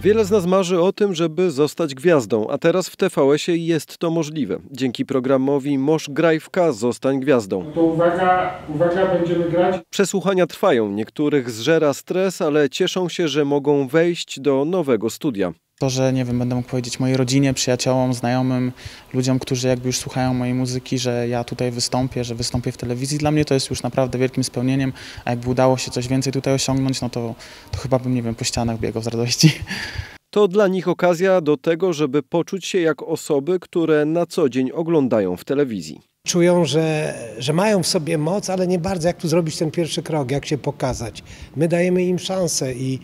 Wiele z nas marzy o tym, żeby zostać gwiazdą, a teraz w TVS-ie jest to możliwe. Dzięki programowi Mosz Graj w K Zostań Gwiazdą. To uwaga, uwaga, będziemy grać. Przesłuchania trwają, niektórych zżera stres, ale cieszą się, że mogą wejść do nowego studia. To, że nie wiem, będę mógł powiedzieć mojej rodzinie, przyjaciołom, znajomym, ludziom, którzy jakby już słuchają mojej muzyki, że ja tutaj wystąpię, że wystąpię w telewizji, dla mnie to jest już naprawdę wielkim spełnieniem, a jakby udało się coś więcej tutaj osiągnąć, no to, to chyba bym, nie wiem, po ścianach biegał z radości. To dla nich okazja do tego, żeby poczuć się jak osoby, które na co dzień oglądają w telewizji. Czują, że, że mają w sobie moc, ale nie bardzo jak tu zrobić ten pierwszy krok, jak się pokazać. My dajemy im szansę i,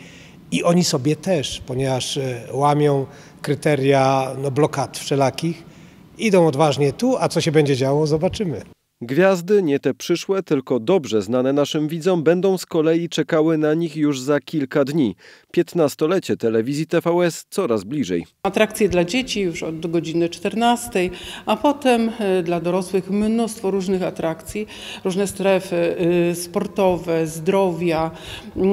i oni sobie też, ponieważ e, łamią kryteria no, blokad wszelakich. Idą odważnie tu, a co się będzie działo, zobaczymy. Gwiazdy, nie te przyszłe, tylko dobrze znane naszym widzom, będą z kolei czekały na nich już za kilka dni. 15-lecie telewizji TVS coraz bliżej. Atrakcje dla dzieci już od godziny 14, a potem e, dla dorosłych mnóstwo różnych atrakcji, różne strefy e, sportowe, zdrowia.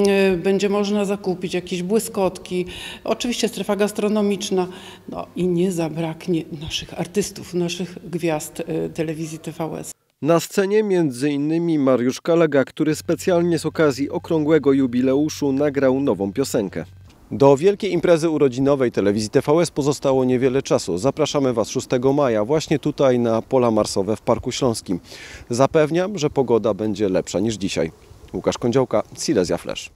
e, Będzie można zakupić jakieś błyskotki, oczywiście strefa gastronomiczna. No i nie zabraknie naszych artystów, naszych gwiazd telewizji TVS. Na scenie m.in. Mariusz Kalaga, który specjalnie z okazji okrągłego jubileuszu nagrał nową piosenkę. Do wielkiej imprezy urodzinowej telewizji TVS pozostało niewiele czasu. Zapraszamy Was 6 maja właśnie tutaj na Pola Marsowe w Parku Śląskim. Zapewniam, że pogoda będzie lepsza niż dzisiaj. Łukasz Kądziołka, Silesia Flash.